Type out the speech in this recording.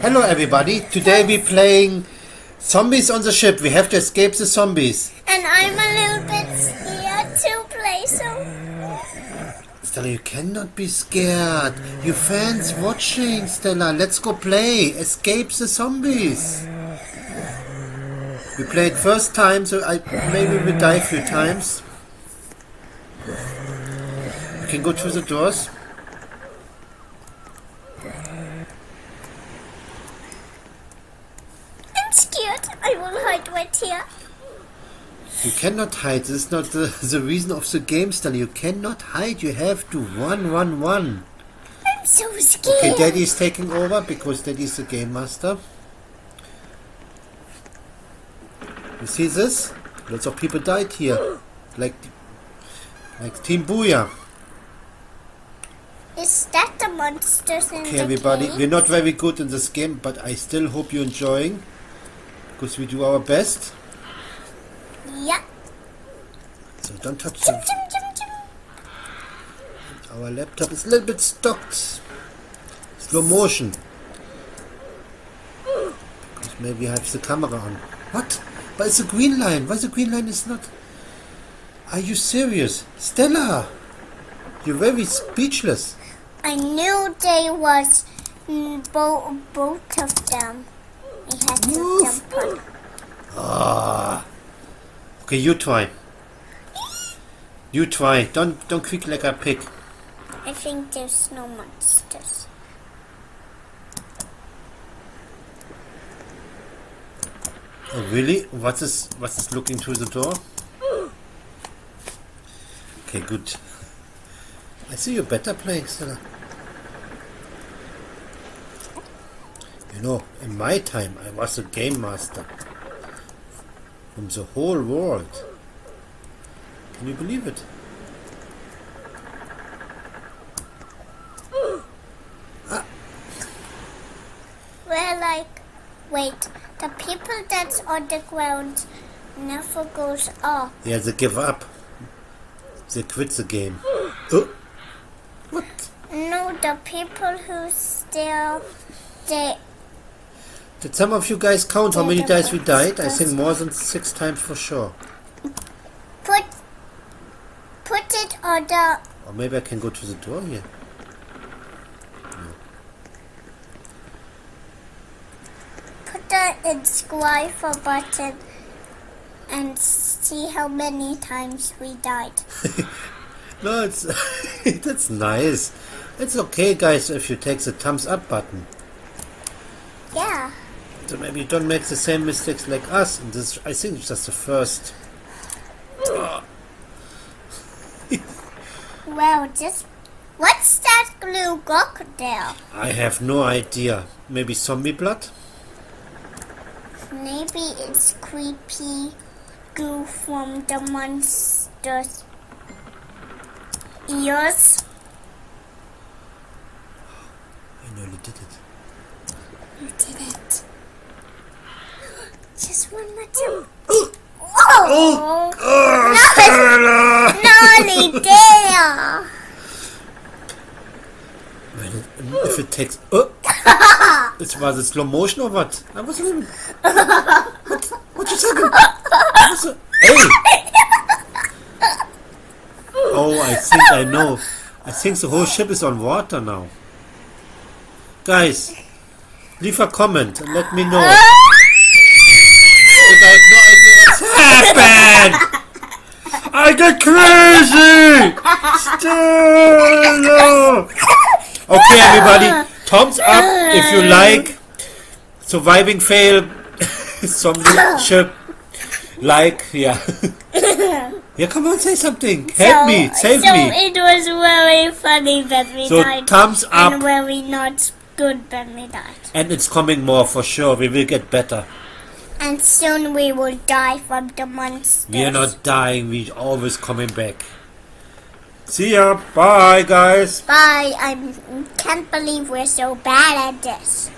Hello everybody, today we're playing Zombies on the Ship. We have to escape the zombies. And I'm a little bit scared to play, so Stella, you cannot be scared. You fans watching, Stella. Let's go play. Escape the zombies. We played first time, so I maybe we die a few times. We can go through the doors. I will hide right here. You cannot hide. This is not the, the reason of the game, Stella. You cannot hide. You have to run, run, run. I'm so scared. Okay, Daddy's taking over because Daddy's the game master. You see this? Lots of people died here. Like like Team Booya. Is that the monsters in Okay the everybody, cave? we're not very good in this game, but I still hope you're enjoying. Because we do our best. Yeah. So don't touch Chum, the, chum, chum, chum. our laptop is a little bit stocked. Slow motion. Because maybe I have the camera on. What? But it's a green line. Why the green line is not? Are you serious? Stella! You're very speechless. I knew they was mm, bo- both of them. We had to jump on. Ah. Okay, you try. You try. Don't don't quick like a pig. I think there's no monsters. Oh, really? What is what is looking through the door? Okay, good. I see you're better playing, Stella. You know, in my time, I was a game master from the whole world. Can you believe it? We're like, wait, the people that's on the ground never goes up. Yeah, they give up. They quit the game. oh, what? No, the people who still, they, Did some of you guys count how many times we died? I think more than six times for sure. put, put it on the, Or maybe I can go to the door here. put the inscribe button and see how many times we died. No, it's that's nice. It's okay, guys, if you take the thumbs up button. So maybe you don't make the same mistakes like us. And this, I think, it's just the first. Well, just, what's that blue there? I have no idea. Maybe zombie blood? Maybe it's creepy goo from the monster's ears. I nearly did it. You did it. Just one more time. Oh! Oh! When it, if it takes. Oh! it was a slow motion or what? I even. What? What you talking? What's Hey! Oh, I think I know. I think the whole ship is on water now. Guys, leave a comment and let me know. Happened! I get crazy! Stella! Okay, everybody, thumbs up if you like surviving fail zombie ship. Like, yeah. yeah, come on, say something. Help me, save so me. it was very funny that we So, died. thumbs And up, very not good that we died. and it's coming more for sure. We will get better. And soon we will die from the monsters. We are not dying, We're always coming back. See ya. Bye, guys. Bye. I can't believe we're so bad at this.